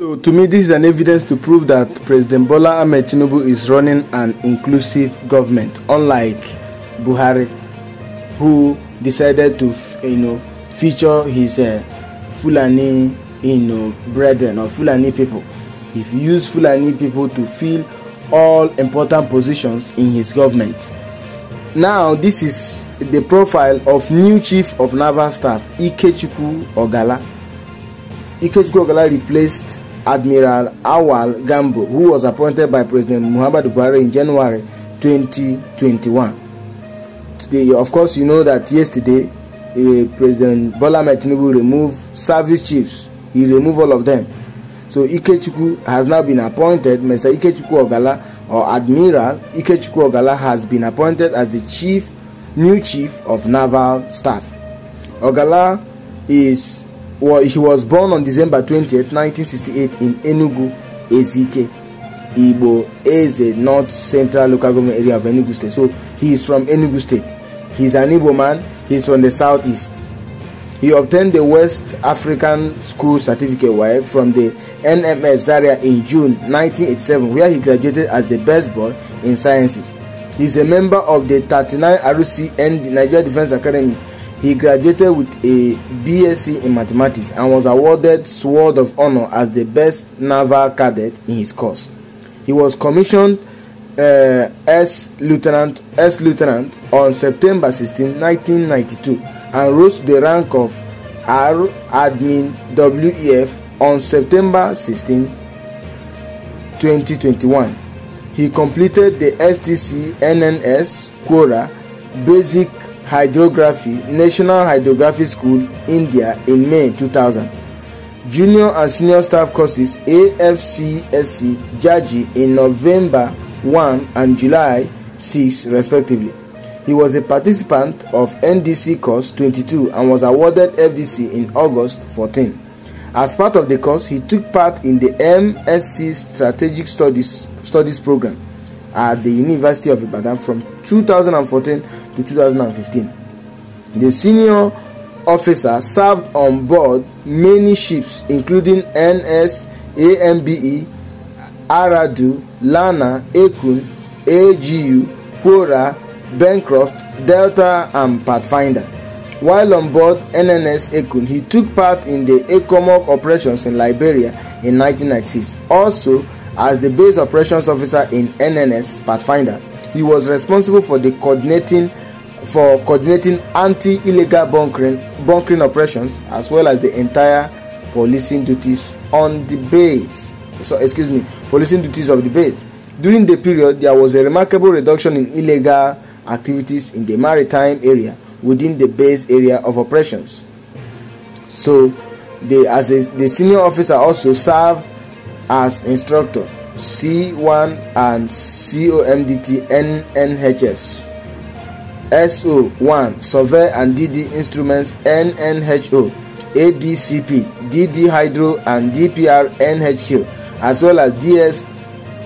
So to me, this is an evidence to prove that President Bola Ahmed Tinubu is running an inclusive government, unlike Buhari, who decided to, you know, feature his uh, Fulani, you know, brethren or Fulani people. He used Fulani people to fill all important positions in his government. Now, this is the profile of new chief of naval staff Ikechukwu Ogalla. Ikechukwu Ogalla replaced Admiral Awal Gambo, who was appointed by President Muhammadu Buhari in January 2021. Today, of course, you know that yesterday uh, President Bola Tinubu removed service chiefs. He removed all of them. So Ikechukwu has now been appointed. Mr. Ikechukwu Ogala or Admiral Ikechukwu Ogala has been appointed as the chief, new chief of naval staff. Ogala is well, he was born on December 20th, 1968 in Enugu, Ezike, Igbo Eze, North Central Local Government Area of Enugu State. So he is from Enugu State. He's an Igbo man. He's from the southeast. He obtained the West African School Certificate from the NMS Zaria in June 1987, where he graduated as the best boy in sciences. He's a member of the 39 RC and the Nigeria Defense Academy. He graduated with a BSc in mathematics and was awarded Sword of Honor as the best naval cadet in his course. He was commissioned uh, as lieutenant as lieutenant on September 16, 1992 and rose to the rank of R Admin WEF on September 16, 2021. He completed the STC NNS Quorra Basic Hydrography National Hydrography School, India in May 2000. Junior and Senior Staff Courses AFCSC Jaji in November 1 and July 6 respectively. He was a participant of NDC course 22 and was awarded FDC in August 14. As part of the course, he took part in the MSc Strategic Studies, Studies program at the University of Ibadan from 2014 to 2015. The senior officer served on board many ships including NS, AMBE, Aradu, Lana, Ekun, AGU, Quorra, Bancroft, Delta, and Pathfinder. While on board NNS Ekun, he took part in the ECOMOG operations in Liberia in 1996. Also, as the base operations officer in NNS Pathfinder, he was responsible for the coordinating for coordinating anti-illegal bunkering bunkering operations as well as the entire policing duties on the base. So, excuse me, policing duties of the base. During the period, there was a remarkable reduction in illegal activities in the maritime area within the base area of operations. So, the, as a, the senior officer also served as instructor C1 and COMDT NNHS. SO1 Survey and DD Instruments NNHO, ADCP, DD Hydro and DPR NHQ, as well as DS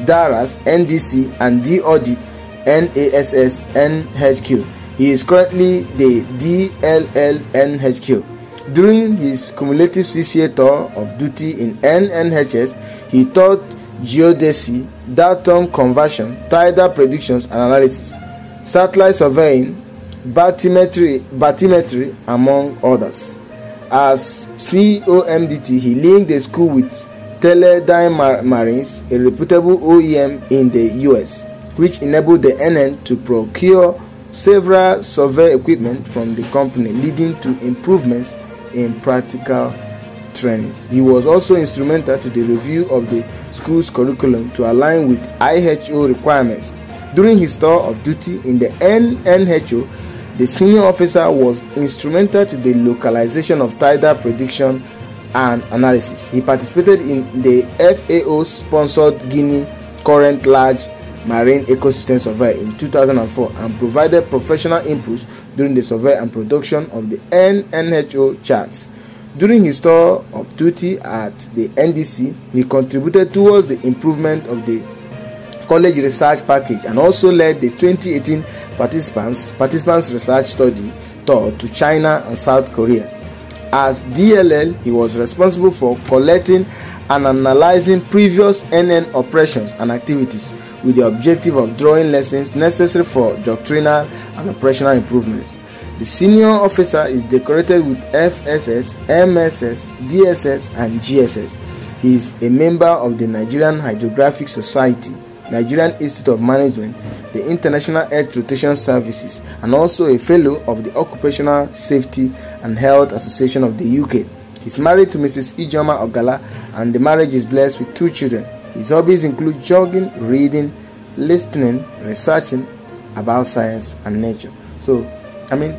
DARAS NDC and DOD NASS NHQ. He is currently the DLL NHQ. During his cumulative six-year tour of duty in NNHS, he taught geodesy, datum conversion, tidal predictions and analysis, satellite surveying, bathymetry, bathymetry among others. As COMDT, he linked the school with Teledyne Marines, a reputable OEM in the US, which enabled the NN to procure several survey equipment from the company, leading to improvements in practical training. He was also instrumental to the review of the school's curriculum to align with IHO requirements. During his tour of duty in the NNHO, the senior officer was instrumental to the localization of tidal prediction and analysis. He participated in the FAO sponsored Guinea Current Large Marine Ecosystem Survey in 2004 and provided professional inputs during the survey and production of the NNHO charts. During his tour of duty at the NDC, he contributed towards the improvement of the college research package and also led the 2018 participants participants research study tour to China and South Korea. As DLL, he was responsible for collecting and analyzing previous NN operations and activities with the objective of drawing lessons necessary for doctrinal and operational improvements. The senior officer is decorated with FSS, MSS, DSS, and GSS. He is a member of the Nigerian Hydrographic Society, Nigerian Institute of Management, the International Earth Rotation Services, and also a fellow of the Occupational Safety and Health Association of the UK. He is married to Mrs. Ijoma Ogalla and the marriage is blessed with two children. His hobbies include jogging, reading, listening, researching about science and nature. So, I mean,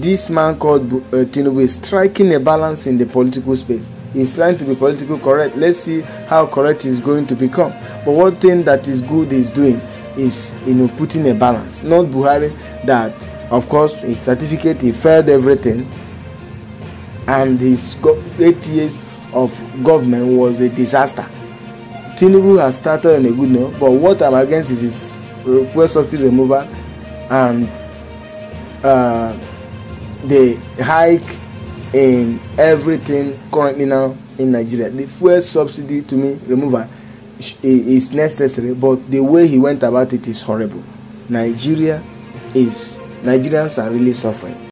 this man called uh, Tinubu is striking a balance in the political space. He's trying to be politically correct. Let's see how correct he's going to become. But one thing that is good he's doing is, you know, putting a balance. Not Buhari that, of course, his certificate he failed everything and his eight years of government was a disaster. Tinubu has started on a good note, but what I'm against is his fuel subsidy removal and uh, the hike in everything currently now in Nigeria. The fuel subsidy to me removal is necessary, but the way he went about it is horrible. Nigeria is Nigerians are really suffering.